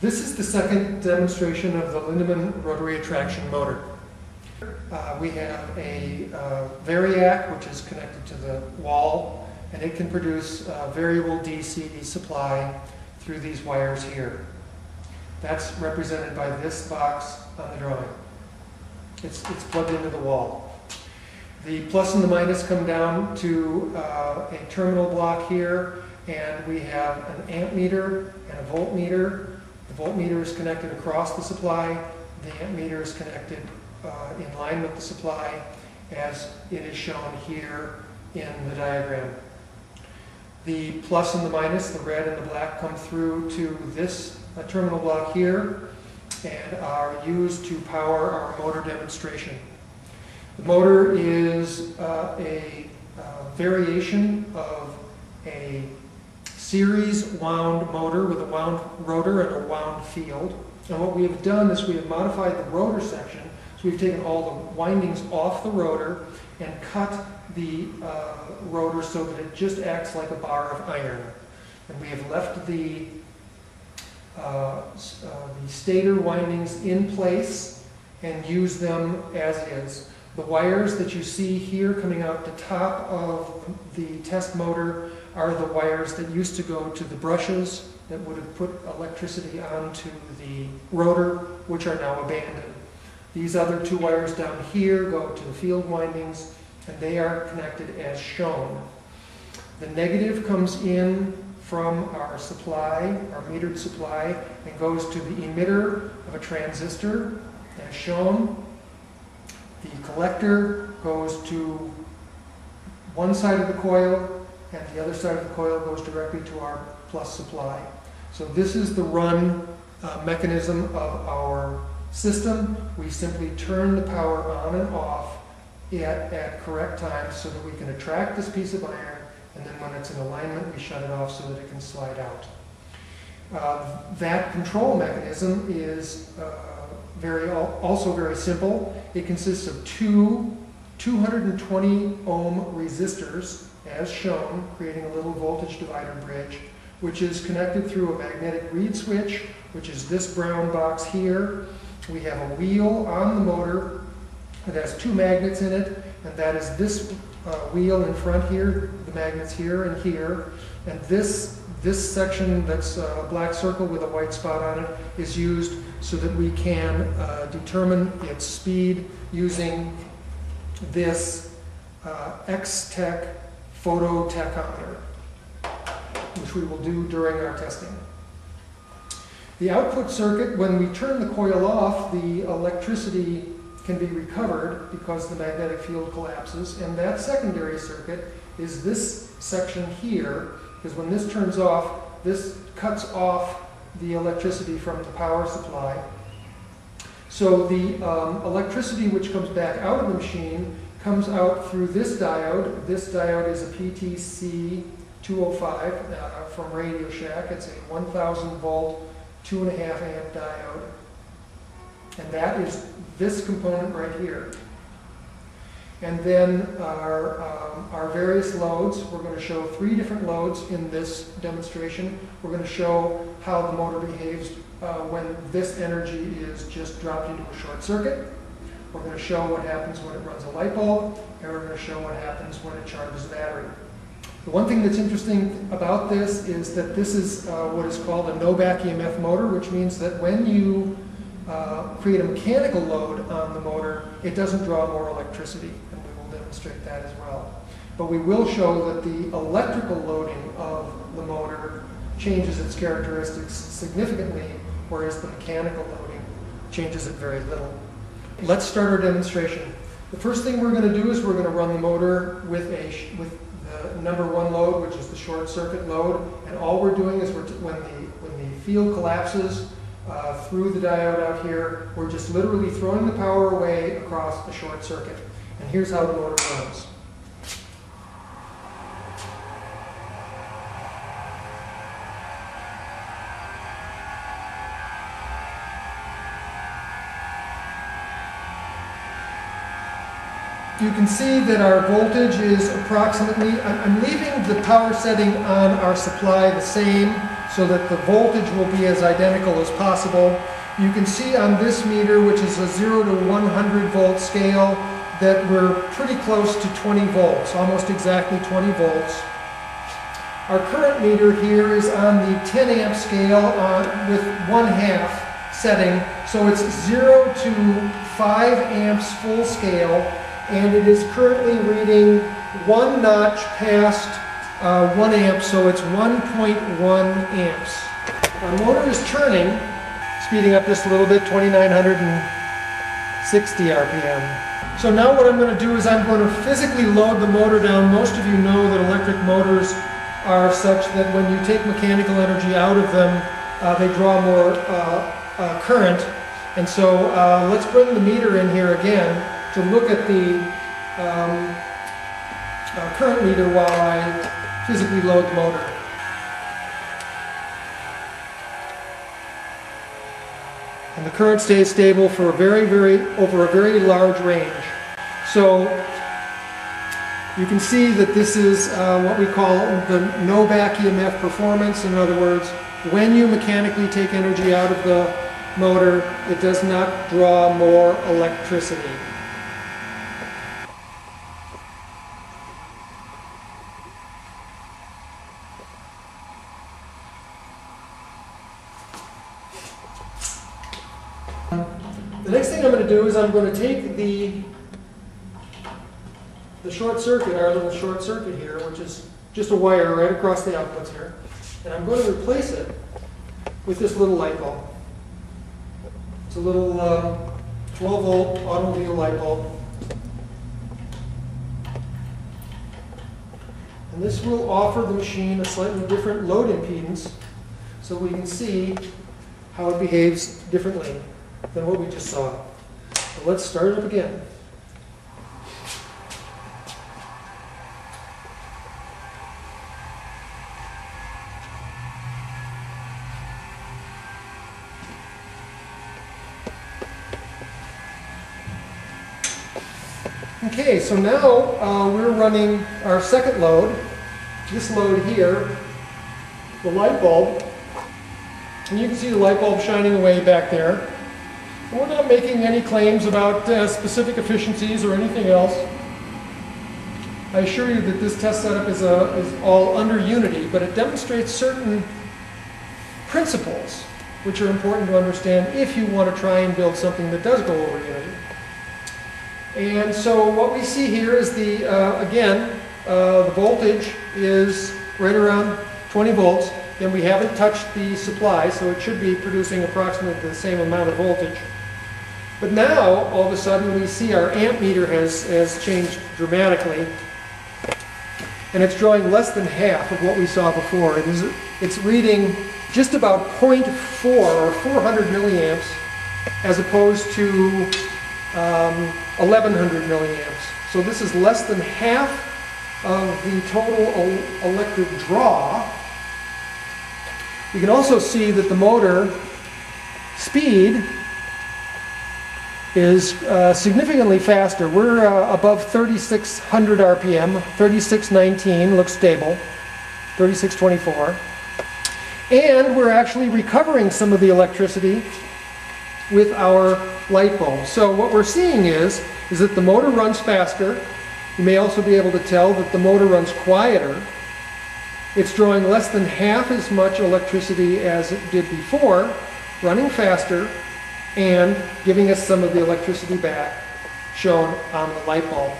This is the second demonstration of the Lindemann rotary attraction motor. Uh, we have a uh, variac which is connected to the wall and it can produce uh, variable DC supply through these wires here. That's represented by this box on the drawing. It's, it's plugged into the wall. The plus and the minus come down to uh, a terminal block here, and we have an amp meter and a voltmeter. Voltmeter is connected across the supply. The amp meter is connected uh, in line with the supply, as it is shown here in the diagram. The plus and the minus, the red and the black, come through to this uh, terminal block here and are used to power our motor demonstration. The motor is uh, a uh, variation of a series wound motor with a wound rotor and a wound field. And what we have done is we have modified the rotor section. So we've taken all the windings off the rotor and cut the uh, rotor so that it just acts like a bar of iron. And we have left the, uh, uh, the stator windings in place and use them as is. The wires that you see here coming out the top of the test motor are the wires that used to go to the brushes that would have put electricity onto the rotor, which are now abandoned. These other two wires down here go to the field windings, and they are connected as shown. The negative comes in from our supply, our metered supply, and goes to the emitter of a transistor, as shown. The collector goes to one side of the coil, and the other side of the coil goes directly to our plus supply. So this is the run uh, mechanism of our system. We simply turn the power on and off at, at correct times so that we can attract this piece of iron, and then when it's in alignment, we shut it off so that it can slide out. Uh, that control mechanism is uh, very also very simple. It consists of two 220 ohm resistors, as shown, creating a little voltage divider bridge, which is connected through a magnetic reed switch, which is this brown box here. We have a wheel on the motor it has two magnets in it, and that is this uh, wheel in front here, the magnets here and here, and this this section that's a black circle with a white spot on it is used so that we can uh, determine its speed using this uh, Extech which we will do during our testing. The output circuit, when we turn the coil off, the electricity can be recovered because the magnetic field collapses. And that secondary circuit is this section here, because when this turns off, this cuts off the electricity from the power supply. So the um, electricity which comes back out of the machine comes out through this diode. This diode is a PTC 205 uh, from Radio Shack. It's a 1000 volt, two and a half amp diode. And that is this component right here. And then our, um, our various loads, we're going to show three different loads in this demonstration. We're going to show how the motor behaves uh, when this energy is just dropped into a short circuit. We're going to show what happens when it runs a light bulb, and we're going to show what happens when it charges a battery. The one thing that's interesting about this is that this is uh, what is called a no-back EMF motor, which means that when you uh, create a mechanical load on the motor, it doesn't draw more electricity, and we will demonstrate that as well. But we will show that the electrical loading of the motor changes its characteristics significantly, whereas the mechanical loading changes it very little. Let's start our demonstration. The first thing we're going to do is we're going to run the motor with a with the number one load, which is the short circuit load, and all we're doing is we're when the when the field collapses, uh, through the diode out here. We're just literally throwing the power away across the short circuit. And here's how the motor runs. you can see that our voltage is approximately, I'm leaving the power setting on our supply the same so that the voltage will be as identical as possible. You can see on this meter, which is a 0 to 100 volt scale, that we're pretty close to 20 volts, almost exactly 20 volts. Our current meter here is on the 10 amp scale uh, with 1 half setting, so it's 0 to 5 amps full scale, and it is currently reading one notch past uh, 1 amp, so it's 1.1 amps. Our motor is turning, speeding up just a little bit, 2960 RPM. So now what I'm going to do is I'm going to physically load the motor down. Most of you know that electric motors are such that when you take mechanical energy out of them, uh, they draw more uh, uh, current. And so uh, let's bring the meter in here again to look at the um, uh, current meter while I physically load the motor. And the current stays stable for a very, very, over a very large range. So you can see that this is uh, what we call the no back EMF performance. In other words, when you mechanically take energy out of the motor, it does not draw more electricity. The next thing I'm going to do is I'm going to take the the short circuit, our little short circuit here, which is just a wire right across the outputs here, and I'm going to replace it with this little light bulb. It's a little uh, 12 volt automobile light bulb. And this will offer the machine a slightly different load impedance so we can see how it behaves differently than what we just saw. So let's start it up again. Okay, so now uh, we're running our second load, this load here, the light bulb. And you can see the light bulb shining away back there. We're not making any claims about uh, specific efficiencies or anything else. I assure you that this test setup is, a, is all under Unity, but it demonstrates certain principles which are important to understand if you want to try and build something that does go over Unity. And so what we see here is the, uh, again, uh, the voltage is right around 20 volts, and we haven't touched the supply, so it should be producing approximately the same amount of voltage. But now, all of a sudden, we see our amp meter has, has changed dramatically, and it's drawing less than half of what we saw before. It is, it's reading just about 0.4 or 400 milliamps, as opposed to um, 1100 milliamps. So this is less than half of the total electric draw. You can also see that the motor speed is uh, significantly faster. We're uh, above 3600 RPM, 3619 looks stable, 3624. And we're actually recovering some of the electricity with our light bulb. So what we're seeing is, is that the motor runs faster. You may also be able to tell that the motor runs quieter. It's drawing less than half as much electricity as it did before, running faster, and giving us some of the electricity back shown on the light bulb.